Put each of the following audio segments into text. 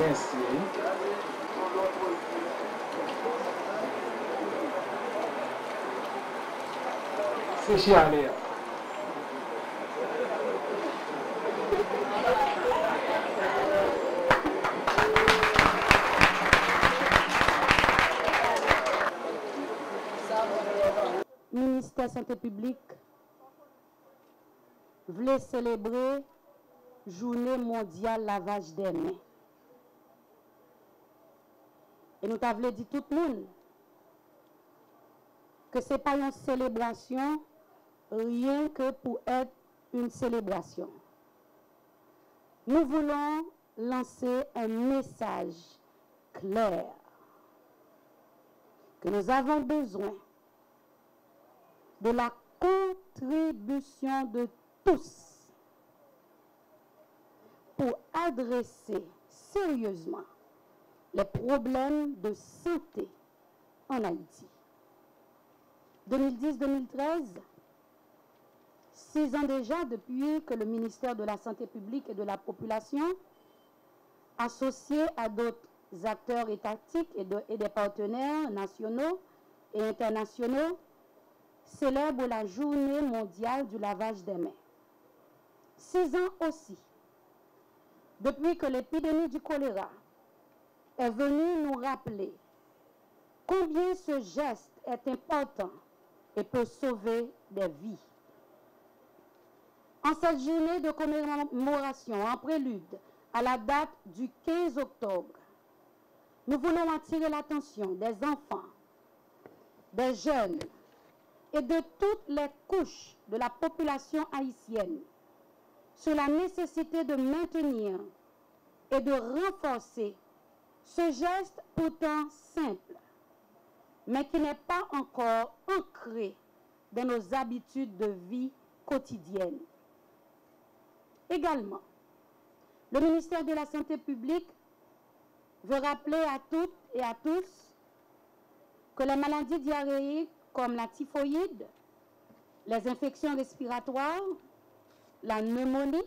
Ainsi, c'est chialé. ministère santé publique voulait célébrer journée mondiale lavage des mains. Et nous t'avons dit tout le monde que ce n'est pas une célébration rien que pour être une célébration. Nous voulons lancer un message clair que nous avons besoin de la contribution de tous pour adresser sérieusement les problèmes de santé en Haïti. 2010-2013, six ans déjà depuis que le ministère de la Santé publique et de la Population, associé à d'autres acteurs étatiques et, et des partenaires nationaux et internationaux, célèbre la journée mondiale du lavage des mains. Six ans aussi, depuis que l'épidémie du choléra est venue nous rappeler combien ce geste est important et peut sauver des vies. En cette journée de commémoration, en prélude à la date du 15 octobre, nous voulons attirer l'attention des enfants, des jeunes, et de toutes les couches de la population haïtienne sur la nécessité de maintenir et de renforcer ce geste pourtant simple, mais qui n'est pas encore ancré dans nos habitudes de vie quotidienne. Également, le ministère de la Santé publique veut rappeler à toutes et à tous que les maladies diarrhéiques comme la typhoïde, les infections respiratoires, la pneumonie,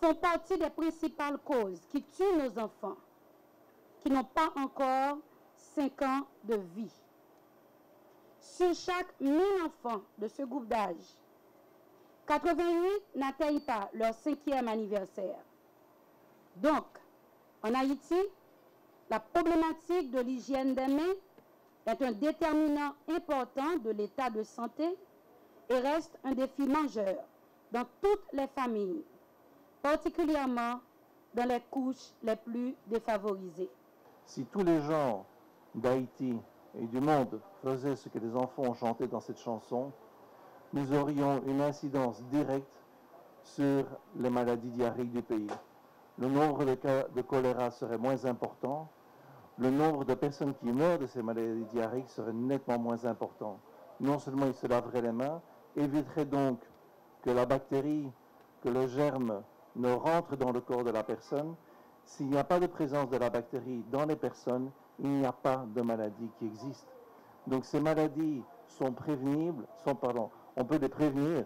font partie des principales causes qui tuent nos enfants qui n'ont pas encore 5 ans de vie. Sur chaque 1000 enfants de ce groupe d'âge, 88 n'atteignent pas leur cinquième anniversaire. Donc, en Haïti, la problématique de l'hygiène des mains est un déterminant important de l'état de santé et reste un défi majeur dans toutes les familles, particulièrement dans les couches les plus défavorisées. Si tous les gens d'Haïti et du monde faisaient ce que les enfants ont chanté dans cette chanson, nous aurions une incidence directe sur les maladies diarrhéiques du pays. Le nombre de cas de choléra serait moins important, le nombre de personnes qui meurent de ces maladies diarrhéiques serait nettement moins important. Non seulement ils se laveraient les mains, éviterait donc que la bactérie, que le germe ne rentre dans le corps de la personne. S'il n'y a pas de présence de la bactérie dans les personnes, il n'y a pas de maladie qui existe. Donc ces maladies sont prévenibles, sont, pardon, on peut les prévenir.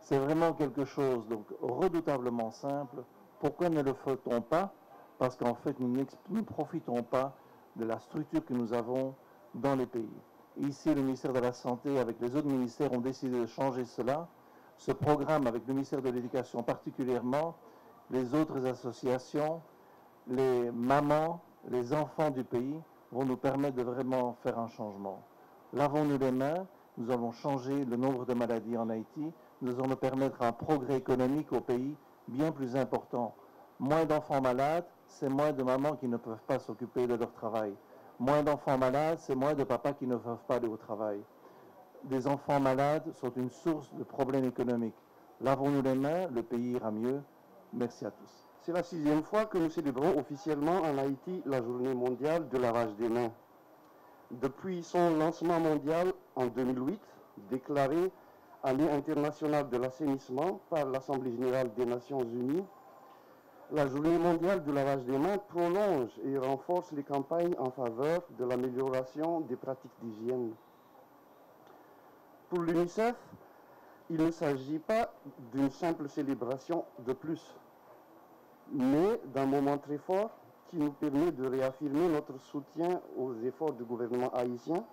C'est vraiment quelque chose donc redoutablement simple. Pourquoi ne le fait-on pas? Parce qu'en fait, nous ne profitons pas de la structure que nous avons dans les pays. Ici, le ministère de la Santé, avec les autres ministères, ont décidé de changer cela. Ce programme, avec le ministère de l'Éducation particulièrement, les autres associations, les mamans, les enfants du pays, vont nous permettre de vraiment faire un changement. Lavons-nous les mains, nous allons changer le nombre de maladies en Haïti, nous allons permettre un progrès économique au pays bien plus important. Moins d'enfants malades, c'est moins de mamans qui ne peuvent pas s'occuper de leur travail. Moins d'enfants malades, c'est moins de papas qui ne peuvent pas aller au travail. Des enfants malades sont une source de problèmes économiques. Lavons-nous les mains, le pays ira mieux. Merci à tous. C'est la sixième fois que nous célébrons officiellement en Haïti la journée mondiale de lavage des mains. Depuis son lancement mondial en 2008, déclaré année internationale de l'assainissement par l'Assemblée générale des Nations unies, la journée mondiale du lavage des mains prolonge et renforce les campagnes en faveur de l'amélioration des pratiques d'hygiène. Pour l'UNICEF, il ne s'agit pas d'une simple célébration de plus, mais d'un moment très fort qui nous permet de réaffirmer notre soutien aux efforts du gouvernement haïtien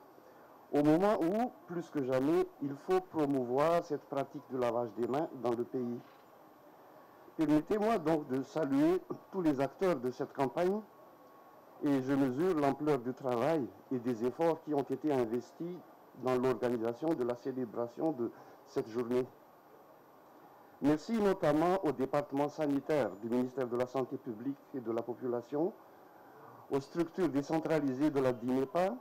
au moment où, plus que jamais, il faut promouvoir cette pratique de lavage des mains dans le pays. Permettez-moi donc de saluer tous les acteurs de cette campagne et je mesure l'ampleur du travail et des efforts qui ont été investis dans l'organisation de la célébration de cette journée. Merci notamment au département sanitaire du ministère de la Santé publique et de la Population, aux structures décentralisées de la DINEPA,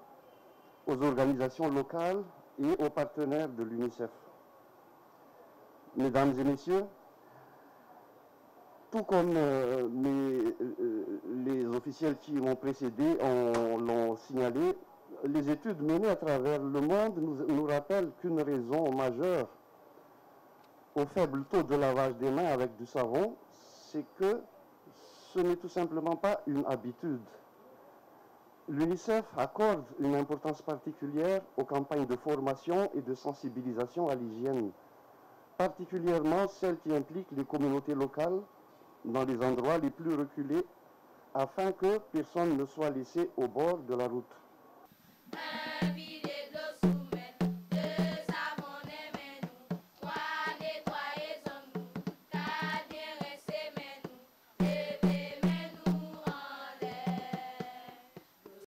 aux organisations locales et aux partenaires de l'UNICEF. Mesdames et messieurs, tout comme euh, euh, les officiels qui m'ont précédé l'ont signalé, les études menées à travers le monde nous, rappellent qu'une raison majeure au faible taux de lavage des mains avec du savon, c'est que ce n'est tout simplement pas une habitude. L'UNICEF accorde une importance particulière aux campagnes de formation et de sensibilisation à l'hygiène, particulièrement celles qui impliquent les communautés locales dans les endroits les plus reculés afin que personne ne soit laissé au bord de la route. Hey.